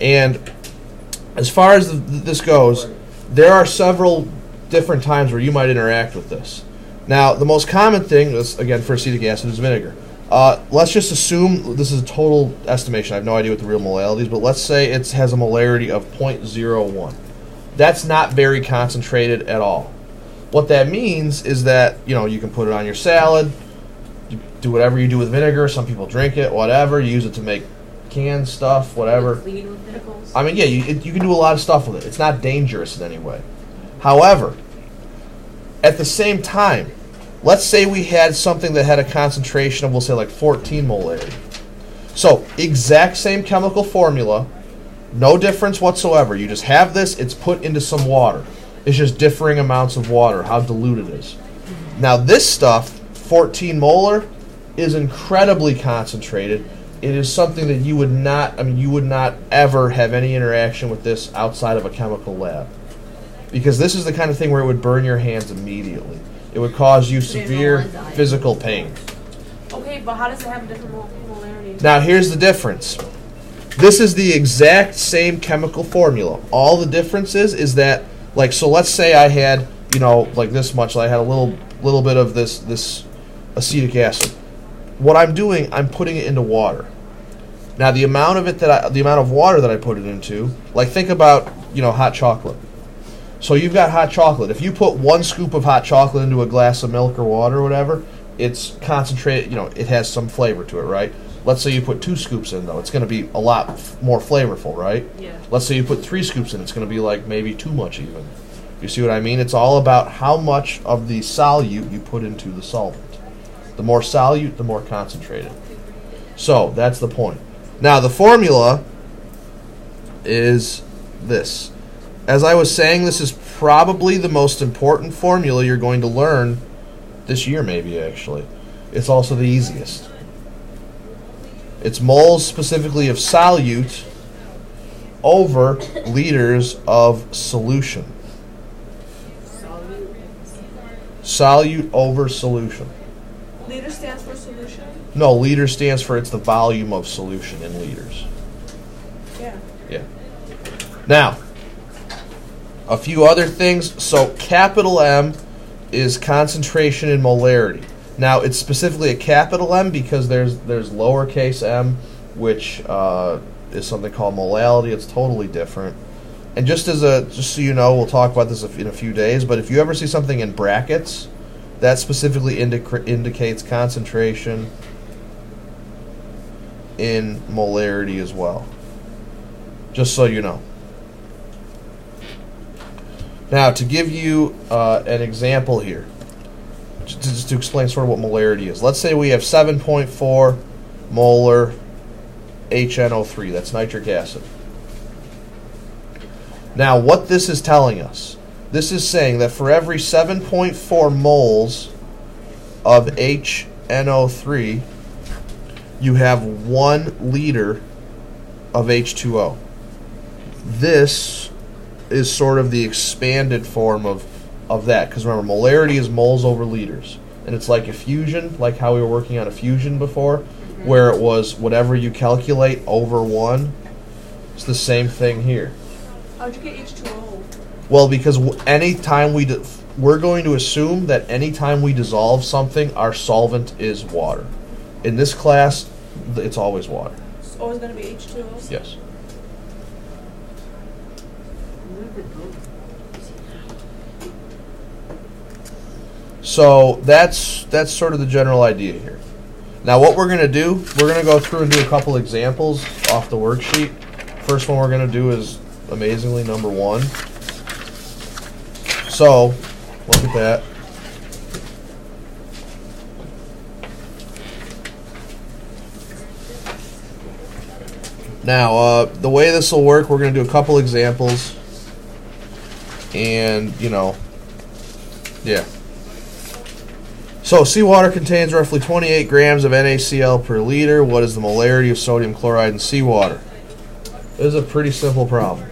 And as far as this goes, there are several different times where you might interact with this. Now, the most common thing is, again, for acetic acid is vinegar. Uh, let's just assume this is a total estimation. I have no idea what the real molality is, but let's say it has a molarity of 0.01. That's not very concentrated at all. What that means is that you know you can put it on your salad, do whatever you do with vinegar. Some people drink it, whatever. You use it to make canned stuff, whatever. Clean with pickles. I mean, yeah, you, it, you can do a lot of stuff with it. It's not dangerous in any way. However, at the same time, let's say we had something that had a concentration of, we'll say, like 14 molarity. So, exact same chemical formula, no difference whatsoever. You just have this, it's put into some water. It's just differing amounts of water, how dilute it is. Mm-hmm. Now, this stuff, 14 molar, is incredibly concentrated. It is something that you would not, I mean, you would not ever have any interaction with this outside of a chemical lab. Because this is the kind of thing where it would burn your hands immediately. It would cause you severe don't want to die. physical pain. Okay, but how does it have a different mol- molarity? Now, here's the difference. This is the exact same chemical formula. All the difference is, is that, like, so let's say I had, you know, like this much. I had a little, little bit of this, this acetic acid. What I'm doing, I'm putting it into water. Now, the amount of it that I, the amount of water that I put it into, like, think about, you know, hot chocolate. So you've got hot chocolate. If you put one scoop of hot chocolate into a glass of milk or water or whatever, it's concentrated. You know, it has some flavor to it, right? Let's say you put two scoops in, though, it's going to be a lot f- more flavorful, right? Yeah. Let's say you put three scoops in, it's going to be like maybe too much even. You see what I mean? It's all about how much of the solute you put into the solvent. The more solute, the more concentrated. So that's the point. Now the formula is this. As I was saying, this is probably the most important formula you're going to learn this year, maybe actually. It's also the easiest. It's moles specifically of solute over liters of solution. Solute over solution. Liter stands for solution. No, liter stands for it's the volume of solution in liters. Yeah. Yeah. Now, a few other things. So, capital M is concentration in molarity. Now, it's specifically a capital M because there's there's lowercase m, which uh, is something called molality. It's totally different. And just as a just so you know, we'll talk about this in a few days. But if you ever see something in brackets, that specifically indica- indicates concentration in molarity as well. Just so you know. Now, to give you uh, an example here, just to, just to explain sort of what molarity is. Let's say we have 7.4 molar HNO3, that's nitric acid. Now, what this is telling us, this is saying that for every 7.4 moles of HNO3, you have one liter of H2O. This is sort of the expanded form of, of that. Because remember, molarity is moles over liters. And it's like a fusion, like how we were working on a fusion before, mm-hmm. where it was whatever you calculate over one. It's the same thing here. How'd you get H2O? Well, because w- anytime we di- we're going to assume that anytime we dissolve something, our solvent is water. In this class, it's always water. It's always gonna be H2O. Yes. So that's that's sort of the general idea here. Now, what we're going to do, we're going to go through and do a couple examples off the worksheet. First one we're going to do is amazingly number one. So, look at that. Now, uh, the way this will work, we're going to do a couple examples. And, you know, yeah. So, seawater contains roughly 28 grams of NaCl per liter. What is the molarity of sodium chloride in seawater? This is a pretty simple problem.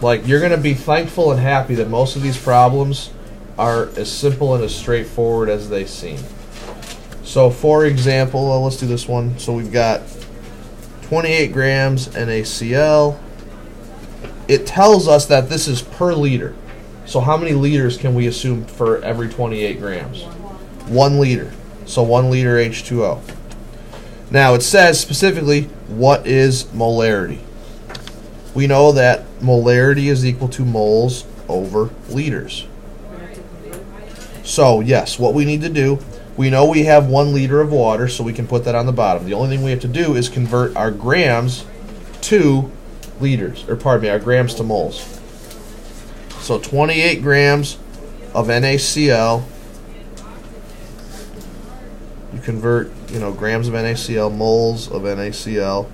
Like, you're going to be thankful and happy that most of these problems are as simple and as straightforward as they seem. So, for example, uh, let's do this one. So, we've got 28 grams NaCl. it tells us that this is per liter. So how many liters can we assume for every 28 grams? One liter. So one liter H2O. Now it says specifically what is molarity. We know that molarity is equal to moles over liters. So yes, what we need to do, we know we have one liter of water, so we can put that on the bottom. The only thing we have to do is convert our grams to liters, or pardon me, our grams to moles. So 28 grams of NaCl. You convert, you know, grams of NaCl, moles of NaCl.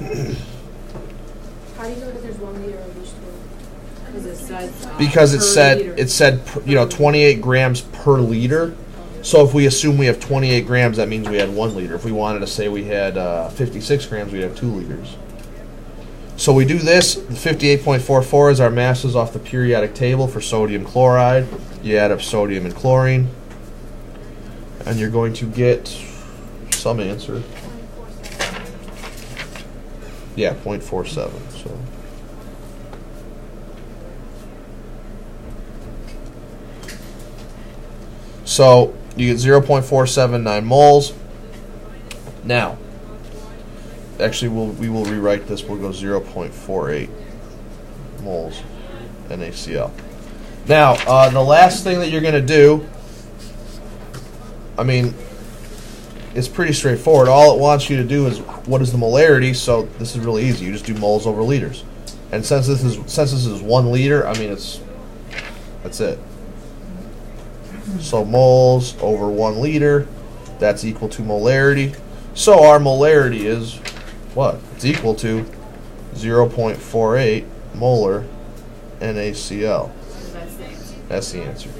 How do you know that there's one liter of each two? Because it said. because it per said liter. it said per- you know 28 grams per liter. So if we assume we have 28 grams, that means we had one liter. If we wanted to say we had uh, 56 grams, we'd have two liters. So we do this. 58.44 is our masses off the periodic table for sodium chloride. You add up sodium and chlorine, and you're going to get some answer. Yeah, 0.47. So. So you get 0.479 moles. Now, actually, we'll, we will rewrite this. We'll go 0.48 moles NaCl. Now, uh, the last thing that you're going to do, I mean, it's pretty straightforward. All it wants you to do is what is the molarity. So this is really easy. You just do moles over liters. And since this is since this is one liter, I mean it's that's it. So moles over one liter, that's equal to molarity. So our molarity is what? It's equal to 0.48 molar NaCl. That's the answer.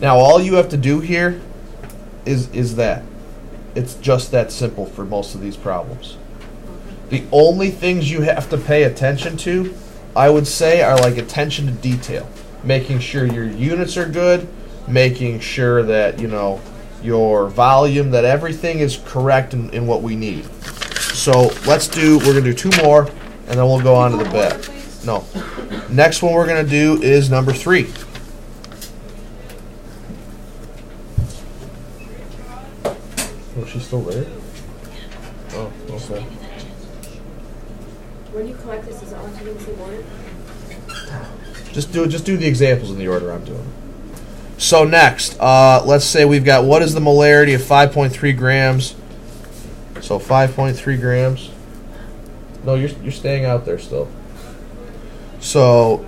Now all you have to do here is is that. It's just that simple for most of these problems. The only things you have to pay attention to, I would say, are like attention to detail. Making sure your units are good, making sure that, you know, your volume, that everything is correct in, in what we need. So let's do, we're going to do two more, and then we'll go on to the bet. No. Next one we're going to do is number three. She's still there? Oh, okay. When you collect this, is it all taken the same? Just do just do the examples in the order I'm doing. So next, uh, let's say we've got what is the molarity of 5.3 grams? So 5.3 grams. No, you're you're staying out there still. So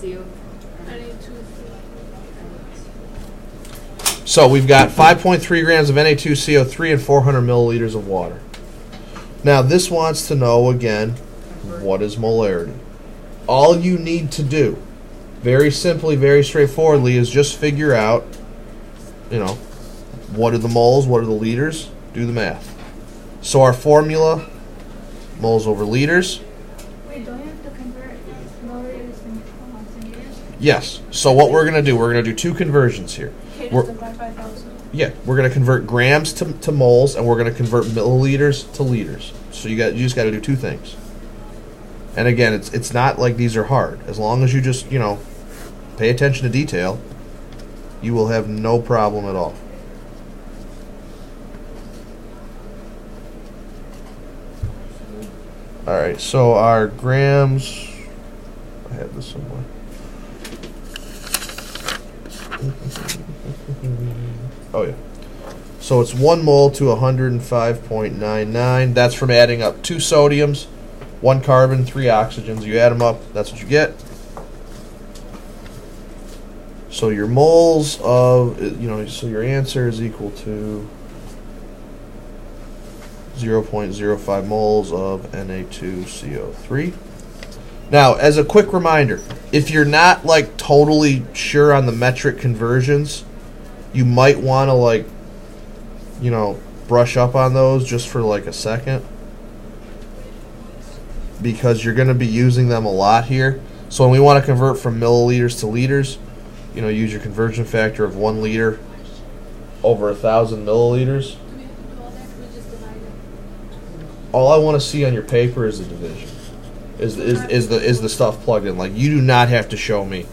CO. I need two. So we've got 5.3 grams of Na2CO3 and 400 milliliters of water. Now this wants to know again what is molarity. All you need to do, very simply, very straightforwardly, is just figure out, you know, what are the moles, what are the liters, do the math. So our formula, moles over liters, Wait, don't you have to convert milliliters and uh, centimeters? Yes. So what we're going to do, we're going to do two conversions here. We're- just divide by thousand. Yeah, we're going to convert grams to, to moles, and we're going to convert milliliters to liters. So you got you just got to do two things. And again, it's it's not like these are hard. As long as you just you know pay attention to detail, you will have no problem at all. All right, so our grams. I have this somewhere. Oh yeah. So it's one mole to 105.99. That's from adding up two sodiums, one carbon, three oxygens. You add them up, that's what you get. So your moles of, you know, so your answer is equal to 0.05 moles of Na2CO3. Now, as a quick reminder, if you're not like totally sure on the metric conversions, you might want to like you know brush up on those just for like a second because you're going to be using them a lot here. So when we want to convert from milliliters to liters, you know, use your conversion factor of 1 liter over a 1000 milliliters. Do we have to do all that? Can we just divide it? all I want to see on your paper is the division. Is, is, is the is the stuff plugged in? Like you do not have to show me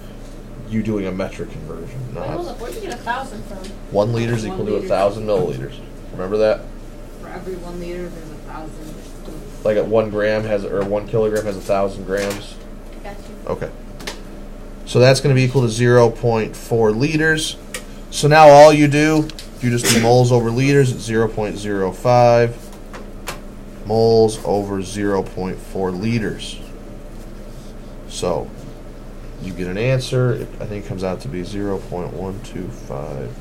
you doing a metric conversion. Wait, hold No, up. Where'd you get a thousand from? one liter is equal to a thousand milliliters. Remember that? For every one liter, there's a thousand. Like at one gram has or one kilogram has a thousand grams. Got you. Okay. So that's going to be equal to 0.4 liters. So now all you do, if you just do moles over liters, it's 0.05 moles over 0.4 liters. So you get an answer. It, I think it comes out to be 0.125.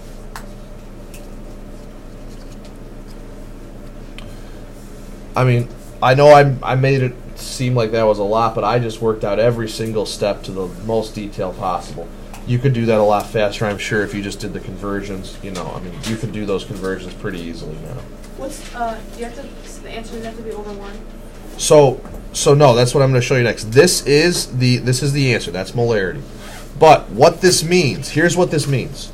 I mean, I know I, I made it seem like that was a lot, but I just worked out every single step to the most detail possible. You could do that a lot faster, I'm sure, if you just did the conversions. You know, I mean, you could do those conversions pretty easily now. What's uh? You have to. The answers have to be over one. So, so no, that's what I'm going to show you next. This is the this is the answer. That's molarity. But what this means, here's what this means.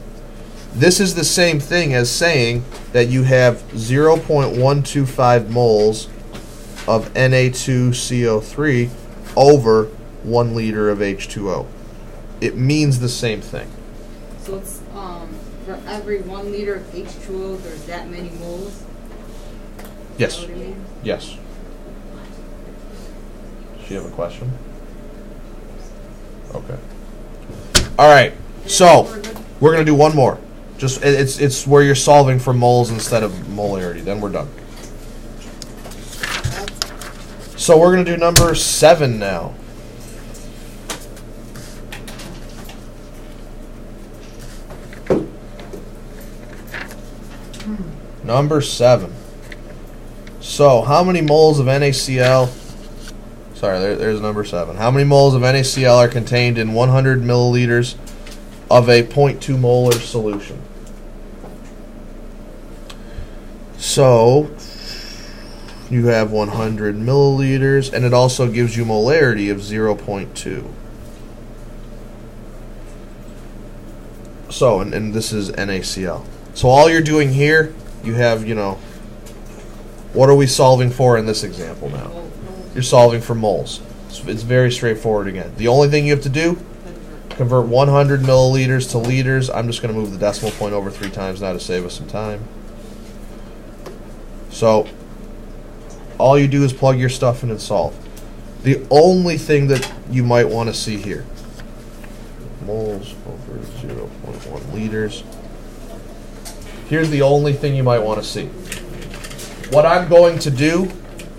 This is the same thing as saying that you have 0.125 moles of Na2CO3 over 1 liter of H2O. It means the same thing. So it's um for every one liter of H2O, there's that many moles. Yes. that what it means? Yes. Does she have a question? Okay. All right. So We're we're gonna do one more. Just it- it's it's where you're solving for moles instead of molarity. Then we're done. So we're gonna do number seven now. Hmm. Number seven. So, how many moles of NaCl? Sorry, there, there's number seven. How many moles of NaCl are contained in 100 milliliters of a 0.2 molar solution? So, you have 100 milliliters, and it also gives you molarity of 0.2. So, and, and this is NaCl. So, all you're doing here, you have, you know, what are we solving for in this example now? You're solving for moles. It's, it's very straightforward again. The only thing you have to do, convert 100 milliliters to liters. I'm just going to move the decimal point over three times now to save us some time. So, all you do is plug your stuff in and solve. The only thing that you might want to see here moles over 0.1 liters. Here's the only thing you might want to see. What I'm going to do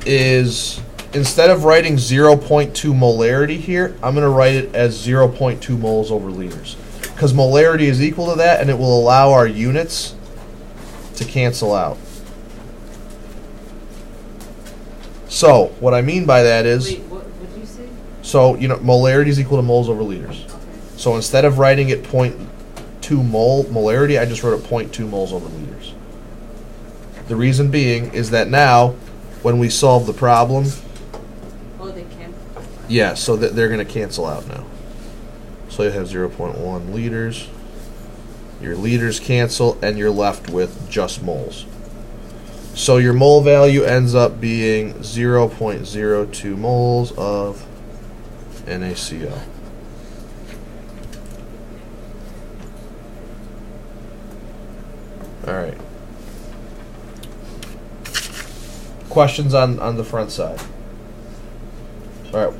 is instead of writing 0.2 molarity here, I'm going to write it as 0.2 moles over liters. Because molarity is equal to that, and it will allow our units to cancel out. So, what I mean by that is, Wait, what what did you say? so, you know, molarity is equal to moles over liters. Okay. So instead of writing it 0.2 mole molarity, I just wrote it 0.2 moles over liters. The reason being is that now, when we solve the problem, Oh, they can. yeah, so that they're going to cancel out now. So you have 0.1 liters. Your liters cancel, and you're left with just moles. So your mole value ends up being 0.02 moles of NaCl. All right. Questions on on the front side. All right.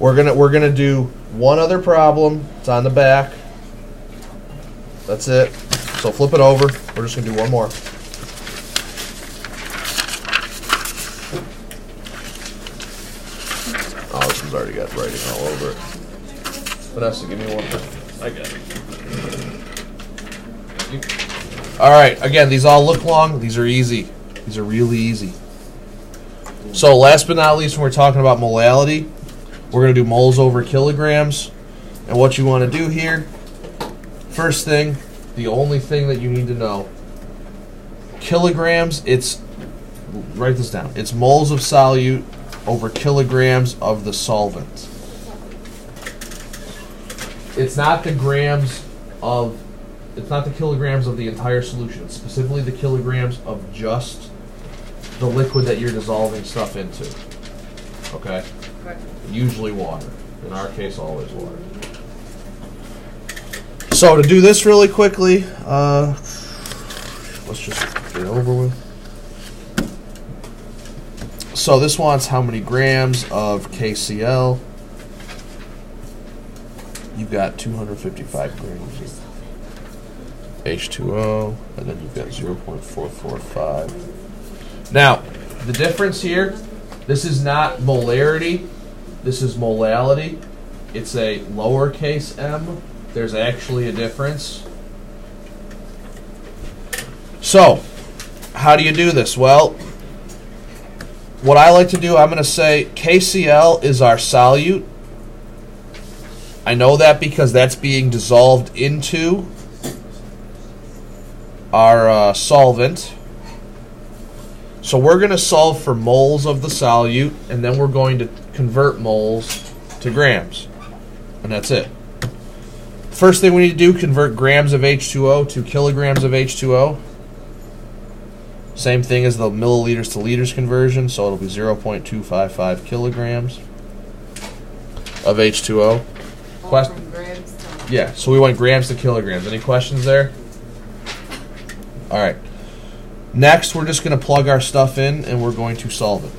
We're gonna we're gonna do one other problem. It's on the back. That's it. So flip it over. We're just gonna do one more. Oh, this one's already got writing all over it. Vanessa, give me one. All right. Again, these all look long. These are easy. These are really easy. So, last but not least, when we're talking about molality, we're going to do moles over kilograms. And what you want to do here, first thing, the only thing that you need to know kilograms, it's, write this down, it's moles of solute over kilograms of the solvent. It's not the grams of It's not the kilograms of the entire solution. It's specifically the kilograms of just the liquid that you're dissolving stuff into. Okay? Correct. Usually water. In our case, always water. So to do this really quickly, uh, let's just get over with. So this wants how many grams of KCl? You've got 255 grams of H2O, and then you've got 0.445. Now, the difference here, this is not molarity, this is molality. It's a lowercase m. There's actually a difference. So, how do you do this? Well, what I like to do, I'm going to say KCl is our solute. I know that because that's being dissolved into our uh, solvent. So we're going to solve for moles of the solute, and then we're going to convert moles to grams. And that's it. First thing we need to do, convert grams of H2O to kilograms of H2O. Same thing as the milliliters to liters conversion, so it'll be 0.255 kilograms of H2O. Quest- from grams to. Yeah, so we went grams to kilograms. Any questions there? All right. Next, we're just going to plug our stuff in and we're going to solve it.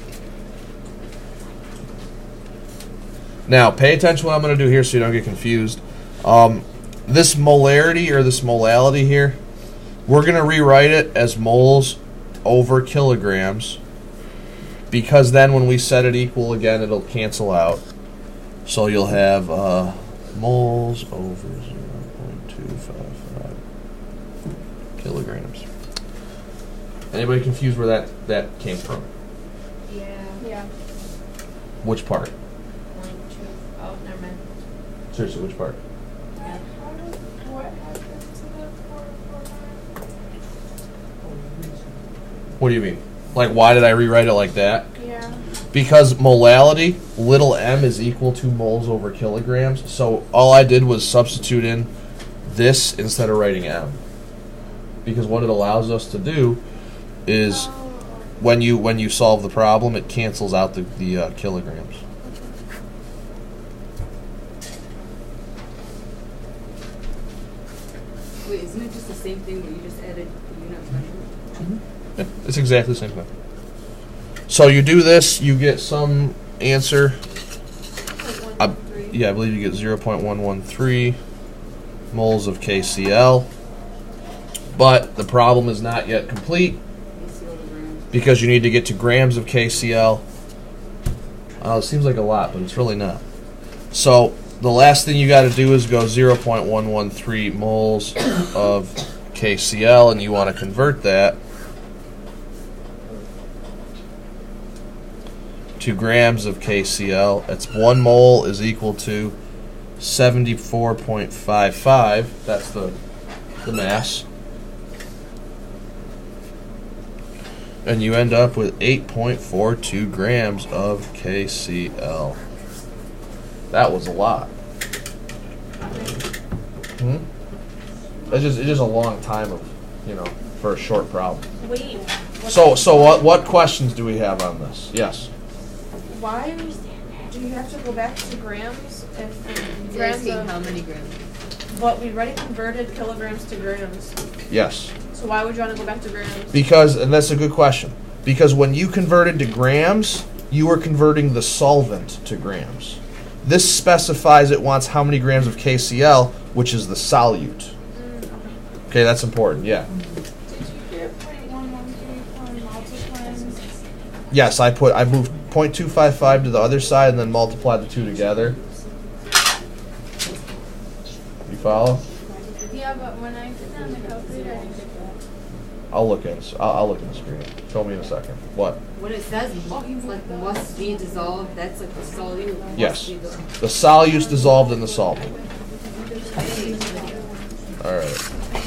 Now, pay attention to what I'm going to do here so you don't get confused. Um, this molarity or this molality here, we're going to rewrite it as moles over kilograms because then when we set it equal again, it'll cancel out. So you'll have uh, moles over 0.255 kilograms. Anybody confused where that, that came from? Yeah. Yeah. Which part? One, two. Oh, never mind. Seriously, which part? Yeah. What happened to the four four nine? What do you mean? Like, why did I rewrite it like that? Because molality, little m is equal to moles over kilograms. So all I did was substitute in this instead of writing m. Because what it allows us to do is when you when you solve the problem, it cancels out the, the uh, kilograms. Wait, isn't it just the same thing but you just added the unit of measurement? Yeah, it's exactly the same thing. So you do this, you get some answer. I, yeah, I believe you get 0.113 moles of KCl. But the problem is not yet complete because you need to get to grams of KCl. Uh, it seems like a lot, but it's really not. So the last thing you got to do is go 0.113 moles of KCl, and you want to convert that to grams of KCl. It's one mole is equal to 74.55. That's the the mass. And you end up with 8.42 grams of KCl. That was a lot. Hmm? It's just it's just a long time of, you know, for a short problem. Wait. So so what what questions do we have on this? Yes. Why do you have to go back to grams if grams of, how many grams? but we already converted kilograms to grams. Yes. So why would you want to go back to grams? Because, and that's a good question, because when you converted to grams, you were converting the solvent to grams. This specifies it wants how many grams of KCl, which is the solute. Mm, okay. Okay, that's important, yeah. Did you get point one one three for multiplying? Yes, I put, I moved 0.255 to the other side and then multiply the two together. You follow? Yeah, but when I did on the calculator, I didn't get that. I'll look in, I'll, I'll look in the screen. Tell me in a second. What? When it says like must be dissolved, that's like the solute. Yes. be dis- The solute's dissolved in the solvent. Alright.